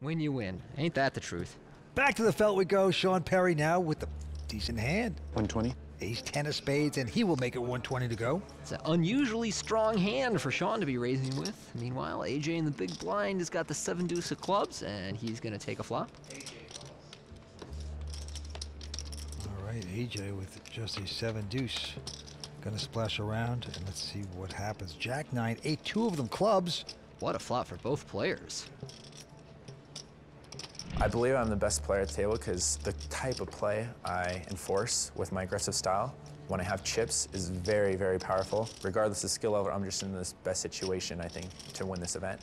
When you win. Ain't that the truth? Back to the felt we go. Sean Perry now with a decent hand. 120. Ace 10 of spades, and he will make it 120 to go. It's an unusually strong hand for Sean to be raising with. Meanwhile, AJ in the big blind has got the seven deuce of clubs, and he's going to take a flop. All right, AJ with just a seven deuce. Gonna splash around, and let's see what happens. Jack 9, 8, two of them clubs. What a flop for both players. I believe I'm the best player at the table because the type of play I enforce with my aggressive style when I have chips is very, very powerful. Regardless of skill level, I'm just in this best situation, I think, to win this event.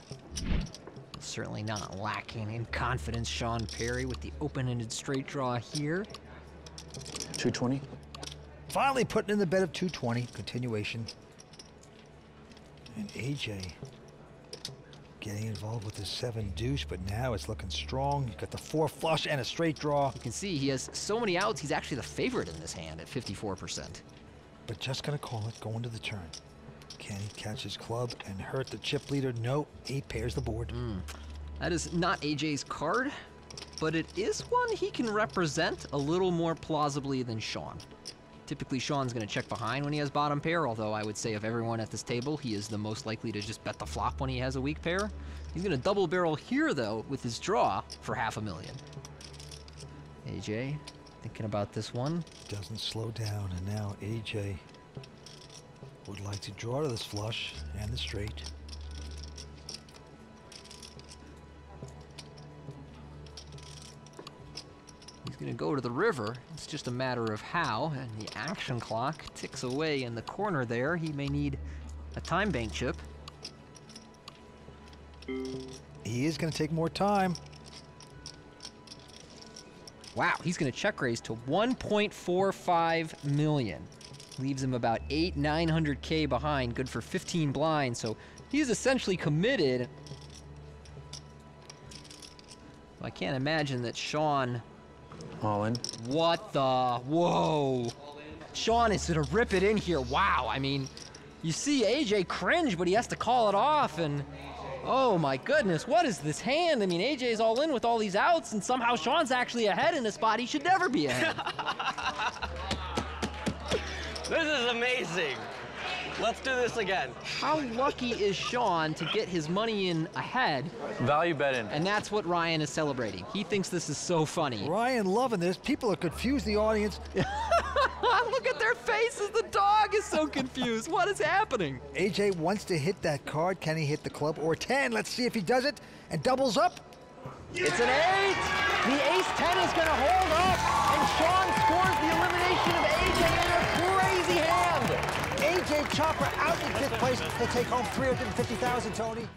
Certainly not lacking in confidence, Sean Perry with the open-ended straight draw here. 220. Finally putting in the bed of 220. Continuation. And AJ getting involved with the seven deuce, but now it's looking strong. You got the four flush and a straight draw, You can see he has so many outs, he's actually the favorite in this hand at 54%. but just gonna call it going to the turn. Can he catch his club and hurt the chip leader? No, he pairs the board. Hmm. That is not AJ's card, but it is one he can represent a little more plausibly than Sean. Typically, Sean's going to check behind when he has bottom pair, although I would say of everyone at this table, he is the most likely to just bet the flop when he has a weak pair. He's going to double barrel here, though, with his draw for half a million. AJ, thinking about this one. Doesn't slow down, and now AJ would like to draw to this flush and the straight. Going to go to the river. It's just a matter of how, and the action clock ticks away in the corner there. He may need a time bank chip. He is gonna take more time. Wow, he's going to check raise to 1.45 million. Leaves him about 8 900k behind, good for 15 blinds. So he's essentially committed. I can't imagine that Sean. All in. What the? Whoa! Sean is going to rip it in here. Wow, I mean, you see AJ cringe, but he has to call it off. And oh my goodness, what is this hand? I mean, AJ's all in with all these outs, and somehow Sean's actually ahead in a spot he should never be ahead. This is amazing. Let's do this again. How lucky is Sean to get his money in ahead? Value betting. And that's what Ryan is celebrating. He thinks this is so funny. Ryan loving this. People are confused. The audience. Look at their faces. The dog is so confused. What is happening? AJ wants to hit that card. Can he hit the club or 10? Let's see if he does it. And doubles up. It's an eight. The ace 10 is going to hold up. And Sean scores the elimination of AJ in a crazy hand. AJ Chopper out in fifth place to take home 350,000, Tony.